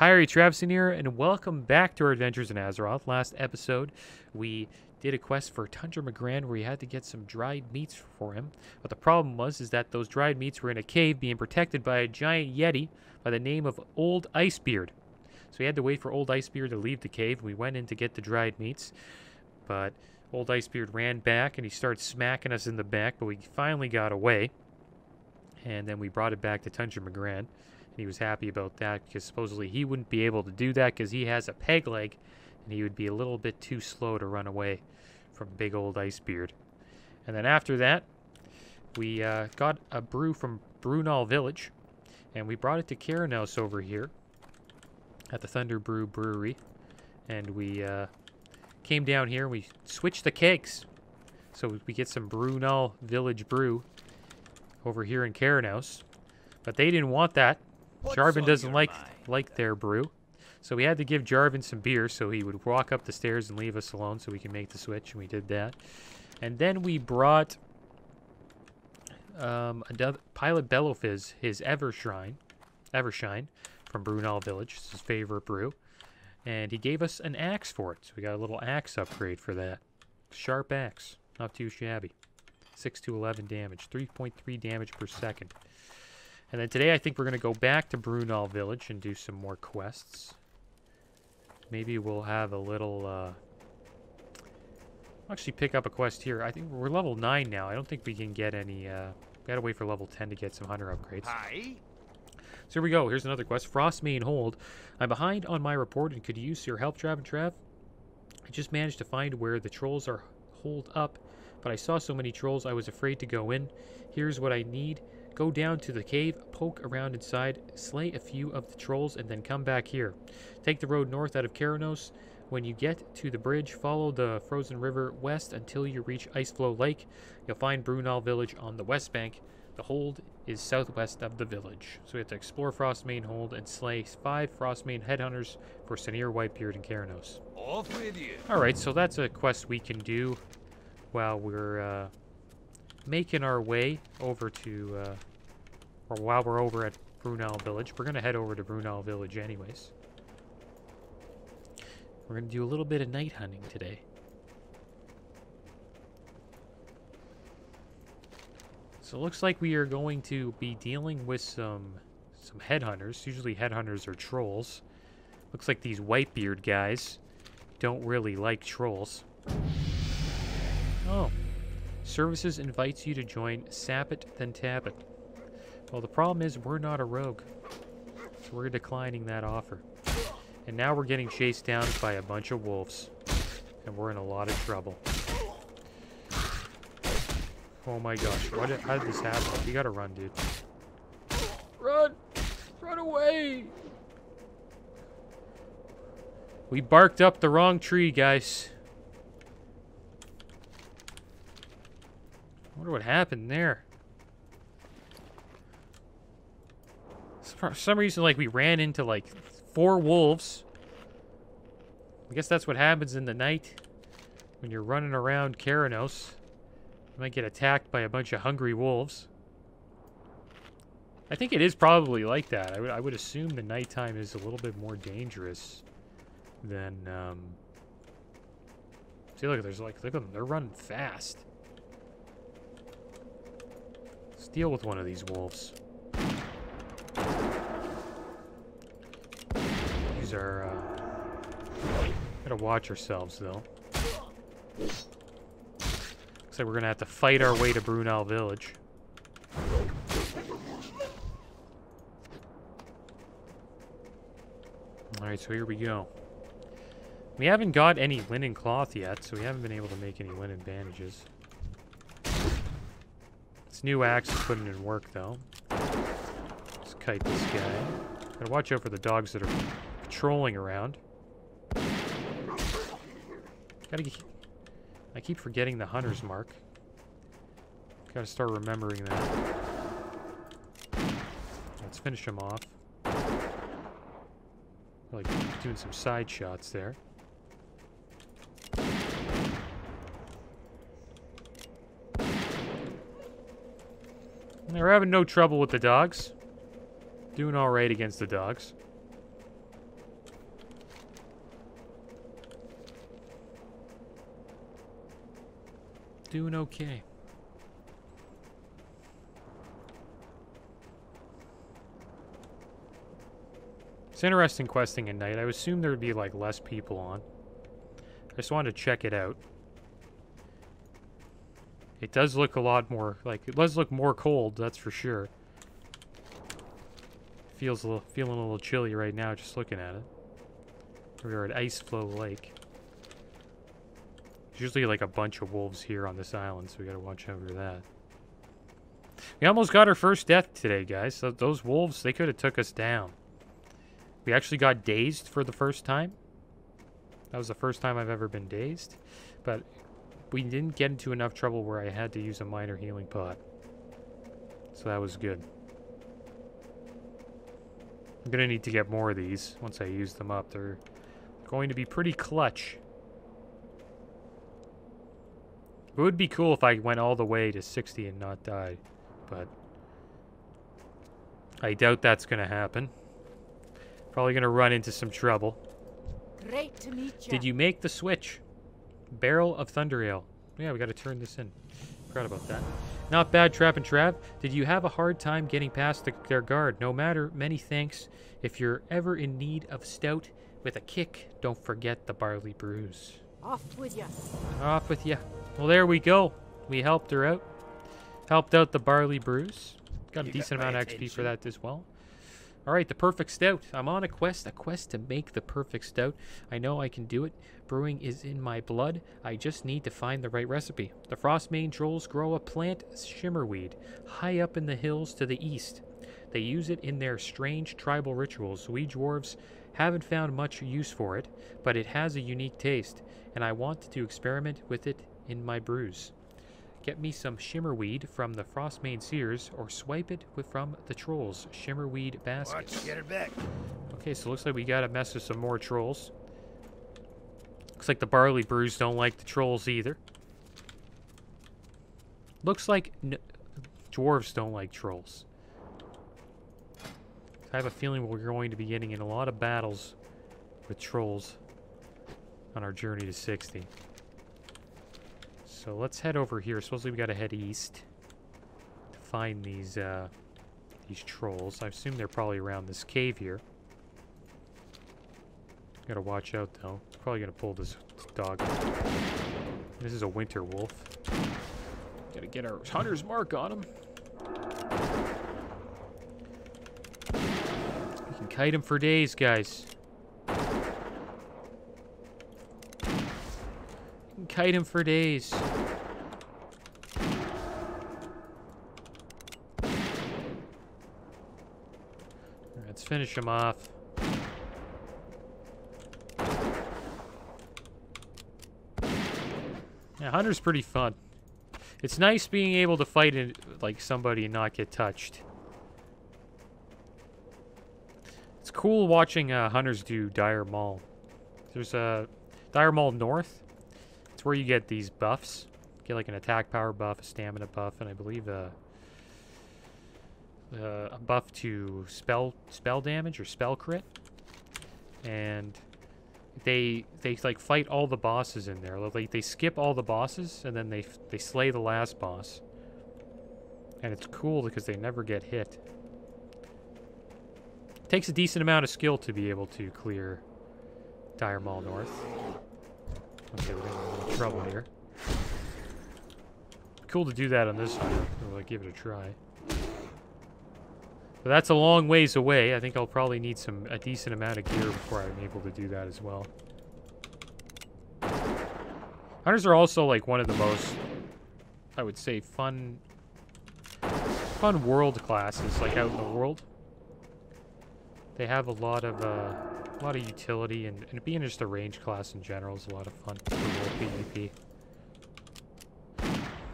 Hi, Ari Travson here, and welcome back to our adventures in Azeroth. Last episode, we did a quest for Tundra MacGrann where we had to get some dried meats for him. But the problem was is that those dried meats were in a cave being protected by a giant yeti by the name of Old Icebeard. So we had to wait for Old Icebeard to leave the cave. We went in to get the dried meats, but Old Icebeard ran back and he started smacking us in the back, but we finally got away. And then we brought it back to Tundra MacGrann and he was happy about that because supposedly he wouldn't be able to do that because he has a peg leg and he would be a little bit too slow to run away from big old Icebeard. And then after that, we uh, got a brew from Brewnall Village and we brought it to Kharanos over here at the Thunder Brew Brewery. And we uh, came down here and we switched the kegs. So we get some Brewnall Village brew over here in Kharanos. But they didn't want that. Jarven doesn't like mind? like their brew. So we had to give Jarven some beer so he would walk up the stairs and leave us alone so we can make the switch, and we did that. And then we brought um, another Pilot Bellowfiz, his Evershrine, Evershine from Brewnall Village. It's his favorite brew. And he gave us an axe for it. So we got a little axe upgrade for that. Sharp axe. Not too shabby. 6 to 11 damage. 3.3 damage per second. And then today I think we're going to go back to Brewnall Village and do some more quests. Maybe we'll have a little... Uh, actually pick up a quest here. I think we're level 9 now. I don't think we can get any... Uh, we gotta wait for level 10 to get some hunter upgrades. Hi. So here we go. Here's another quest. Frostmane Hold. I'm behind on my report and could use your help, Trav and Trav. I just managed to find where the trolls are holed up, but I saw so many trolls I was afraid to go in. Here's what I need. Go down to the cave, poke around inside, slay a few of the trolls, and then come back here. Take the road north out of Kharanos. When you get to the bridge, follow the frozen river west until you reach Iceflow Lake. You'll find Brewnall Village on the west bank. The hold is southwest of the village. So we have to explore Frostmane Hold and slay five Frostmane headhunters for Senir Whitebeard and Kharanos. Off with you. Alright, so that's a quest we can do while we're uh, making our way over to, uh, or while we're over at Brewnall Village. We're going to head over to Brewnall Village anyways. We're going to do a little bit of night hunting today. So it looks like we are going to be dealing with some some headhunters. Usually headhunters are trolls. Looks like these Whitebeard guys don't really like trolls. Oh, Services invites you to join Sap It, then Tap It. Well, the problem is we're not a rogue. So we're declining that offer. And now we're getting chased down by a bunch of wolves. And we're in a lot of trouble. Oh my gosh, what did, how did this happen? We gotta run, dude. Run! Run away! We barked up the wrong tree, guys. Wonder what happened there. For some reason, like, we ran into, like, four wolves. I guess that's what happens in the night when you're running around Kharanos. You might get attacked by a bunch of hungry wolves. I think it is probably like that. I, I would assume the nighttime is a little bit more dangerous than, um... See, look, there's like, look at them. They're running fast. Let's deal with one of these wolves. These are, uh... Gotta watch ourselves, though. Looks like we're gonna have to fight our way to Brewnall Village. Alright, so here we go. We haven't got any linen cloth yet, so we haven't been able to make any linen bandages new axe is putting in work, though. Let's kite this guy. Gotta watch out for the dogs that are patrolling around. Gotta I keep forgetting the hunter's mark. Gotta start remembering that. Let's finish him off. Like doing some side shots there. We're having no trouble with the dogs. Doing alright against the dogs. Doing okay. It's interesting questing at night. I assume there would be, like, less people on. I just wanted to check it out. It does look a lot more, like, it does look more cold, that's for sure. Feels a little, feeling a little chilly right now just looking at it. We're at Iceflow Lake. There's usually like a bunch of wolves here on this island, so we gotta watch for that. We almost got our first death today, guys. So those wolves, they could have took us down. We actually got dazed for the first time. That was the first time I've ever been dazed. But we didn't get into enough trouble where I had to use a minor healing pot. So that was good. I'm going to need to get more of these once I use them up. They're going to be pretty clutch. It would be cool if I went all the way to 60 and not died, but I doubt that's going to happen. Probably going to run into some trouble. Great to meet you. Did you make the switch? Barrel of Thunder Ale. Yeah, we got to turn this in. Forgot about that. Not bad, Trap and Trav. Did you have a hard time getting past the, their guard? No matter, many thanks. If you're ever in need of stout with a kick, don't forget the Barleybrews. Off with you. Off with you. Well, there we go. We helped her out. Helped out the Barleybrews. Got a You decent my amount of XP for that as well. All right, the perfect stout. I'm on a quest, a quest to make the perfect stout. I know I can do it. Brewing is in my blood. I just need to find the right recipe. The Frostmane trolls grow a plant shimmerweed high up in the hills to the east. They use it in their strange tribal rituals. We dwarves haven't found much use for it, but it has a unique taste, and I want to experiment with it in my brews. Get me some shimmerweed from the Frostmane Seers, or swipe it with from the Trolls Shimmerweed Watch, get her back. Okay, so looks like we gotta mess with some more trolls. Looks like the Barleybrews don't like the trolls either. Looks like n- dwarves don't like trolls. I have a feeling we're going to be getting in a lot of battles with trolls on our journey to 60. So let's head over here. Supposedly we gotta head east to find these uh, these trolls. I assume they're probably around this cave here. Gotta watch out though. Probably gonna pull this dog. This is a winter wolf. Gotta get our hunter's mark on him. We can kite him for days, guys. We can kite him for days. Let's finish him off. Yeah, Hunter's pretty fun. It's nice being able to fight in, like somebody and not get touched. It's cool watching uh, hunters do Dire Maul. There's a Dire Maul North. Where you get these buffs. Get like an attack power buff, a stamina buff, and I believe a, uh, a buff to spell spell damage or spell crit. And they they like fight all the bosses in there. Like they skip all the bosses and then they they slay the last boss. And it's cool because they never get hit. Takes a decent amount of skill to be able to clear Dire Maul North. Okay, we're getting in a little trouble here. Cool to do that on this one. We'll like, give it a try. But that's a long ways away. I think I'll probably need some a decent amount of gear before I'm able to do that as well. Hunters are also like one of the most, I would say, fun, fun world classes like out in the world. They have a lot of uh, a lot of utility, and, and being just a range class in general is a lot of fun for world PvP.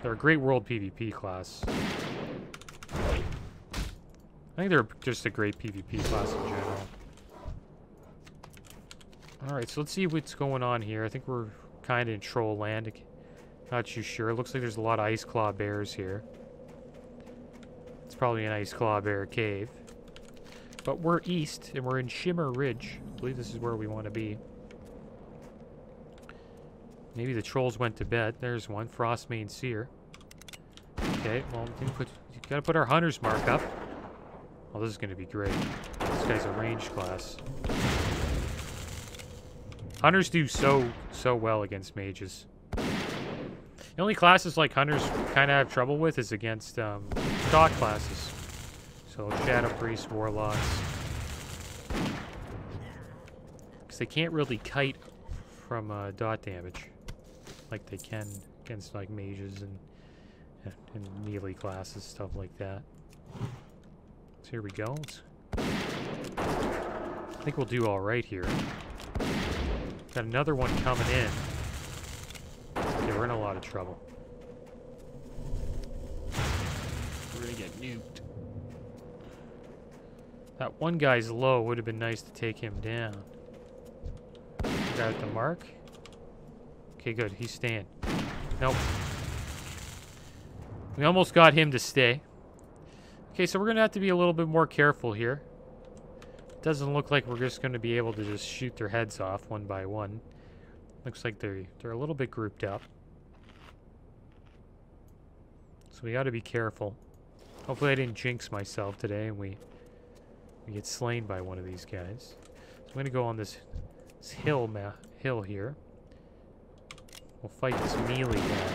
They're a great world PvP class. I think they're just a great PvP class in general. Alright, so let's see what's going on here. I think we're kind of in troll land. Not too sure. It Looks like there's a lot of ice claw bears here. It's probably an ice claw bear cave. But we're east, and we're in Shimmer Ridge. I believe this is where we want to be. Maybe the trolls went to bed. There's one. Frostmane Seer. Okay, well, we put, gotta put our hunter's mark up. Oh, this is gonna be great. This guy's a range class. Hunters do so, so well against mages. The only classes like hunters kind of have trouble with is against um, classes. So Shadow Priest, Warlocks. Because they can't really kite from uh, dot damage like they can against like mages and, and melee classes, stuff like that. So here we go. I think we'll do all right here. Got another one coming in. We're in a lot of trouble. We're gonna get nuked. That one guy's low. Would have been nice to take him down. Got the mark? Okay, good. He's staying. Nope. We almost got him to stay. Okay, so we're going to have to be a little bit more careful here. Doesn't look like we're just going to be able to just shoot their heads off one by one. Looks like they're, they're a little bit grouped up. So we got to be careful. Hopefully I didn't jinx myself today and we, we get slain by one of these guys. So I'm going to go on this, this hill, ma hill here. We'll fight this melee guy.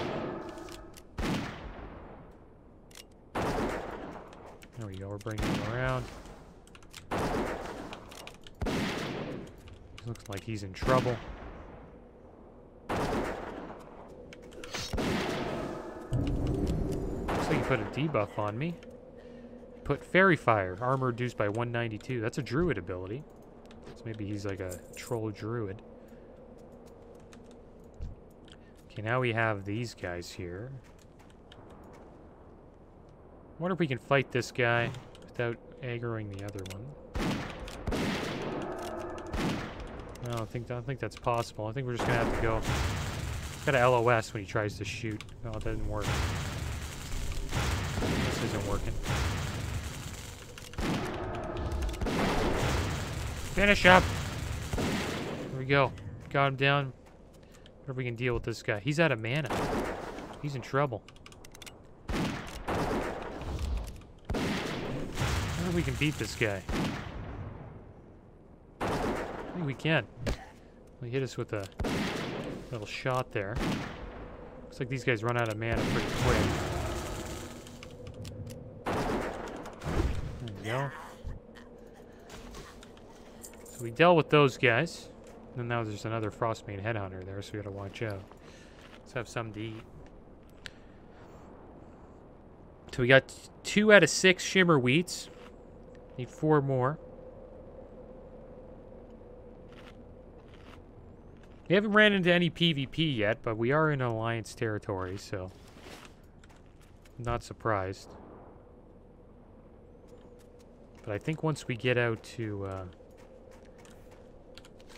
There we go, we're bringing him around. Looks like he's in trouble. Looks like he put a debuff on me. Put Faerie Fire, armor reduced by 192. That's a druid ability. So maybe he's like a troll druid. Okay, now we have these guys here. I wonder if we can fight this guy without aggroing the other one. I don't think I don't think that's possible. I think we're just gonna have to go. Got a LOS when he tries to shoot. Oh, it didn't work. This isn't working. Finish up. Here we go. Got him down. Wonder if we can deal with this guy. He's out of mana. He's in trouble. wonder if we can beat this guy. I think we can. He hit us with a little shot there. Looks like these guys run out of mana pretty quick. There we go. So we dealt with those guys. And now there's another Frostmane Headhunter there, so we gotta watch out. Let's have some to eat. So we got two out of six Shimmer Wheats. Need four more. We haven't ran into any PvP yet, but we are in Alliance territory, so... I'm not surprised. But I think once we get out to... Uh,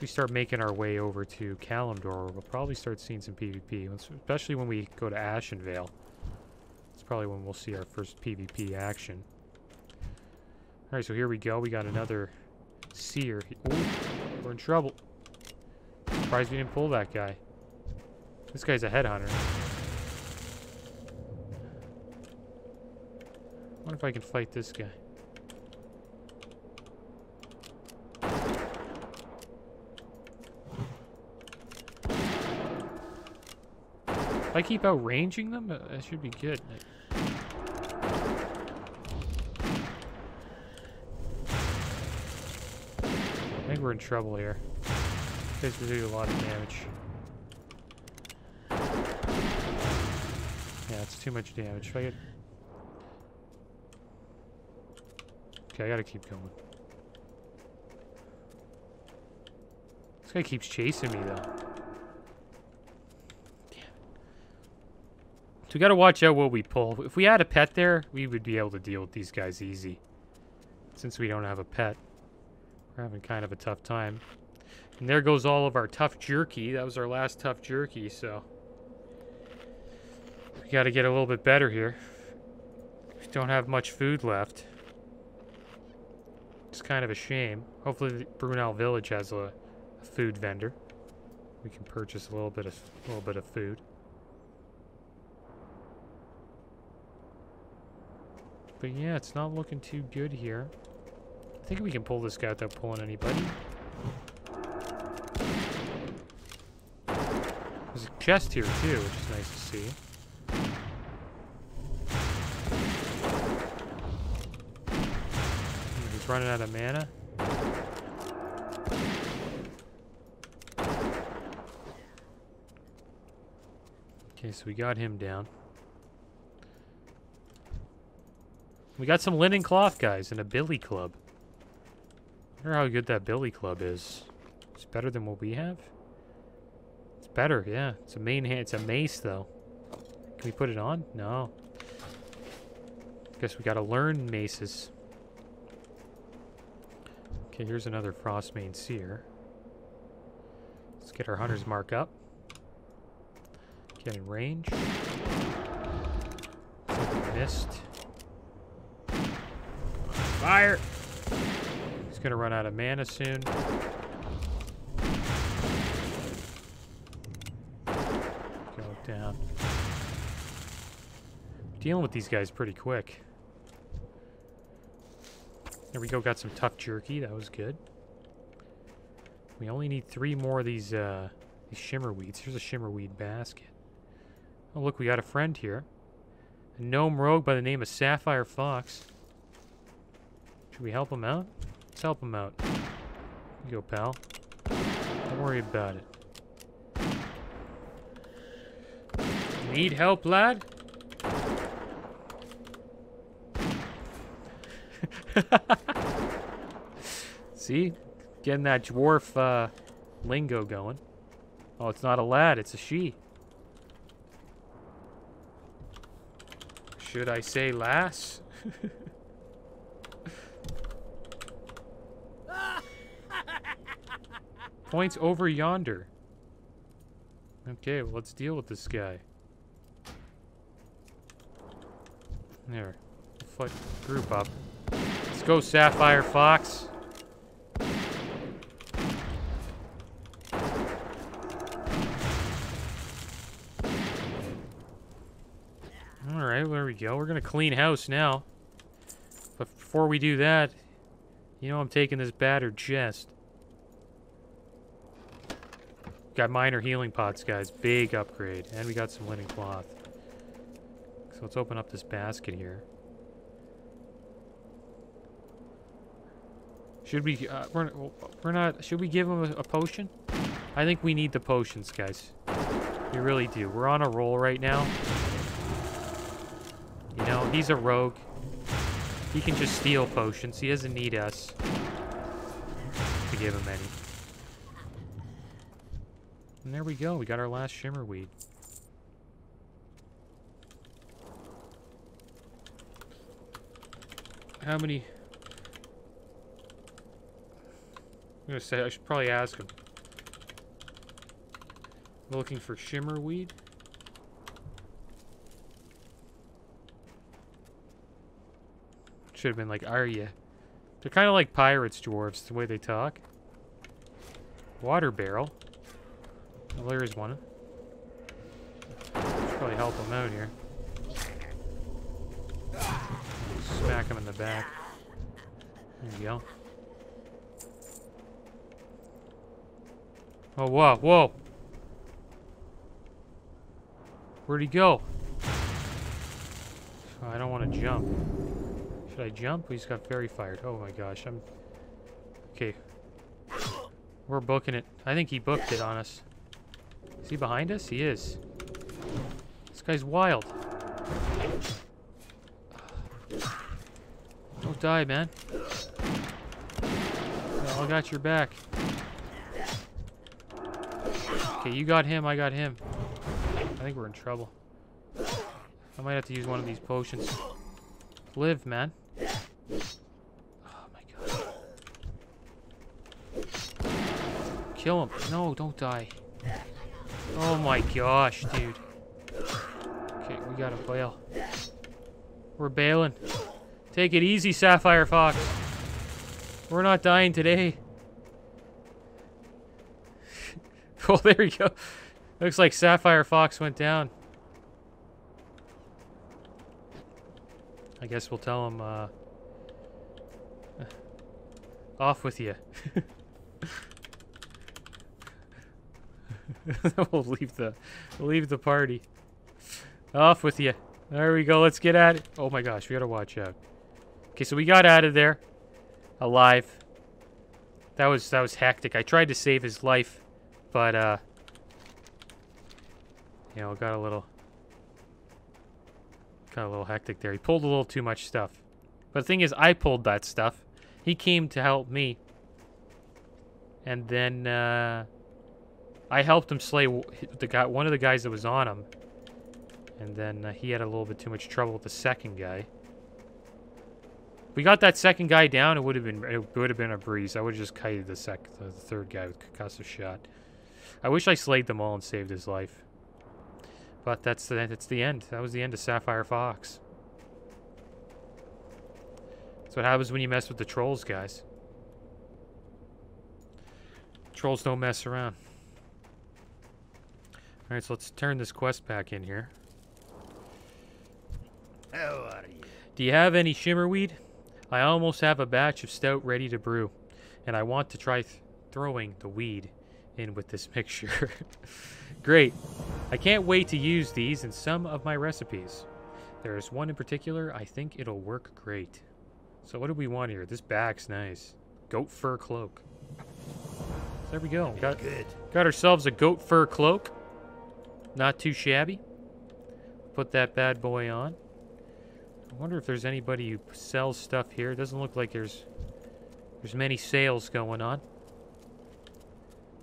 we start making our way over to Kalimdor, we'll probably start seeing some PvP, especially when we go to Ashenvale. That's probably when we'll see our first PvP action. Alright, so here we go. We got another seer. Ooh, we're in trouble. Surprised we didn't pull that guy. This guy's a headhunter. wonder if I can fight this guy. I keep outranging them, uh, that should be good. I think we're in trouble here. These guys do a lot of damage. Yeah, it's too much damage. I get... Okay, I gotta keep going. This guy keeps chasing me, though. So we got to watch out what we pull. If we had a pet there, we would be able to deal with these guys easy. Since we don't have a pet, we're having kind of a tough time. And there goes all of our tough jerky. That was our last tough jerky, so... We got to get a little bit better here. We don't have much food left. It's kind of a shame. Hopefully Brewnall Village has a, a food vendor. We can purchase a little bit of a little bit of food. But yeah, it's not looking too good here. I think we can pull this guy without pulling anybody. There's a chest here too, which is nice to see. Hmm, he's running out of mana. Okay, so we got him down. We got some linen cloth guys and a billy club. I wonder how good that billy club is. It's better than what we have. It's better, yeah. It's a main hand. It's a mace though. Can we put it on? No. Guess we gotta learn maces. Okay, here's another Frostmane Seer. Let's get our hunter's mark up. Get in range. Missed. Fire! He's gonna run out of mana soon. Go down. Dealing with these guys pretty quick. There we go, got some tough jerky, that was good. We only need three more of these, uh, these shimmer weeds. Here's a shimmer weed basket. Oh, look, we got a friend here. A gnome rogue by the name of Sapphire Fox. Should we help him out? Let's help him out. You go, pal. Don't worry about it. Need help, lad? See? Getting that dwarf uh, lingo going. Oh, it's not a lad, it's a she. Should I say lass? Points over yonder. Okay, well, let's deal with this guy. There. Foot group up. Let's go, Sapphire Fox. Alright, there we go. We're gonna clean house now. But before we do that, you know I'm taking this battered chest. Got minor healing pots, guys. Big upgrade. And we got some linen cloth. So let's open up this basket here. Should we, uh, we're, we're not, should we give him a, a potion? I think we need the potions, guys. We really do. We're on a roll right now. You know, he's a rogue. He can just steal potions. He doesn't need us to give him any. And there we go. We got our last shimmer weed. How many... I'm gonna say, I should probably ask him. Looking for shimmer weed? Should have been like, are you? They're kind of like pirates, dwarves, the way they talk. Water barrel. Well, there is one. Probably help him out here. Smack him in the back. There you go. Oh, whoa, whoa! Where'd he go? Oh, I don't want to jump. Should I jump? He's got very fired. Oh my gosh, I'm... Okay. We're booking it. I think he booked it on us. Is he behind us? He is. This guy's wild. Don't die, man. I got your back. Okay, you got him, I got him. I think we're in trouble. I might have to use one of these potions. Live, man. Oh my god. Kill him. No, don't die. Oh my gosh, dude. Okay, we gotta bail. We're bailing. Take it easy, Sapphire Fox. We're not dying today. Oh, there you go. Looks like Sapphire Fox went down. I guess we'll tell him, uh, off with you. we'll leave the, we'll leave the party. Off with you. There we go. Let's get at it. Oh my gosh, we gotta watch out. Okay, so we got out of there alive. That was that was hectic. I tried to save his life, but uh, you know, got a little got a little hectic there. He pulled a little too much stuff. But the thing is, I pulled that stuff. He came to help me, and then uh, I helped him slay the guy, one of the guys that was on him. And then uh, he had a little bit too much trouble with the second guy. If we got that second guy down, it would have been it would have been a breeze. I would have just kited the sec the third guy with concussive shot. I wish I slayed them all and saved his life. But that's the that's the end. That was the end of Sapphire Fox. That's what happens when you mess with the trolls, guys. Trolls don't mess around. Alright, so let's turn this quest back in here. How are you? Do you have any shimmerweed? I almost have a batch of stout ready to brew, and I want to try th throwing the weed in with this mixture. Great. I can't wait to use these in some of my recipes. There's one in particular I think it'll work great. So what do we want here? This bag's nice. Goat fur cloak. There we go. Got, Good. got ourselves a goat fur cloak. Not too shabby. Put that bad boy on. I wonder if there's anybody who sells stuff here. It doesn't look like there's there's many sales going on.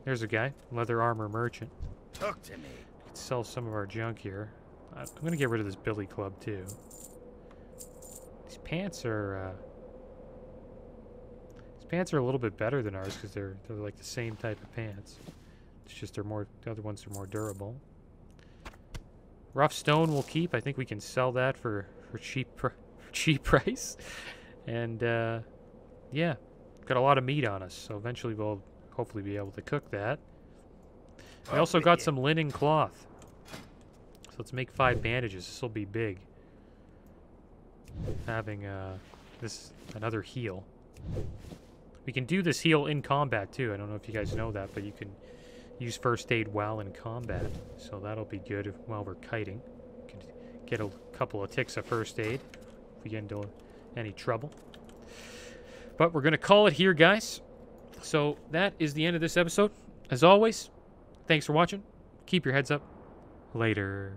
There's a guy, leather armor merchant. Talk to me. Could sell some of our junk here. I'm gonna get rid of this Billy Club too. These pants are uh, these pants are a little bit better than ours because they're they're like the same type of pants. It's just they're more the other ones are more durable. Rough stone we'll keep. I think we can sell that for for cheap pr cheap price. And uh, yeah, got a lot of meat on us, so eventually we'll hopefully be able to cook that. We also got some linen cloth. So let's make five bandages. This will be big. Having uh, this another heal. We can do this heal in combat too. I don't know if you guys know that, but you can use first aid while in combat. So that'll be good if, while we're kiting. Can get a couple of ticks of first aid if we get into any trouble. But we're gonna call it here, guys. So that is the end of this episode. As always, thanks for watching. Keep your heads up. Later.